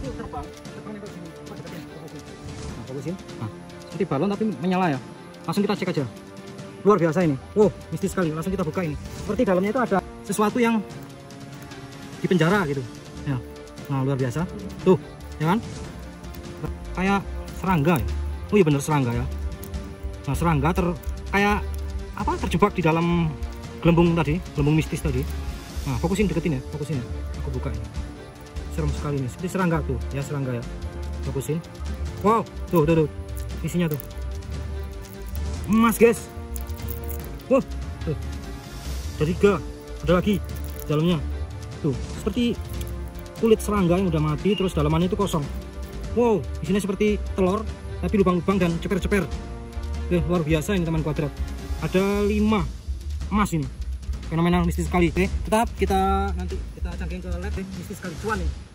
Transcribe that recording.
terbang itu sini. Nah fokusin nah seperti balon tapi menyala ya. Langsung kita cek aja. Luar biasa ini. Wow mistis sekali. Langsung kita buka ini. Seperti dalamnya itu ada sesuatu yang di penjara gitu. Ya. Nah luar biasa. Tuh ya kan? Kayak serangga ya. Oh iya bener serangga ya. Nah serangga ter kayak apa terjebak di dalam gelembung tadi. Gelembung mistis tadi. Nah fokusin deketin ya. Fokusin ya. Aku buka ini serem sekali nih seperti serangga tuh. Ya serangga ya. Fokusin wow. Tuh tuh tuh. Isinya tuh. Emas guys. Wah tuh. Ada tiga. Ada lagi dalamnya. Tuh. Seperti kulit serangga yang udah mati terus dalamannya itu kosong. Wow. Isinya seperti telur tapi lubang-lubang dan ceper-ceper. Luar biasa ini teman kuadrat. Ada lima emas ini fenomenal mistis sekali oke? Tetap kita nanti kita cangkeng ke lab ya mistis sekali cuan nih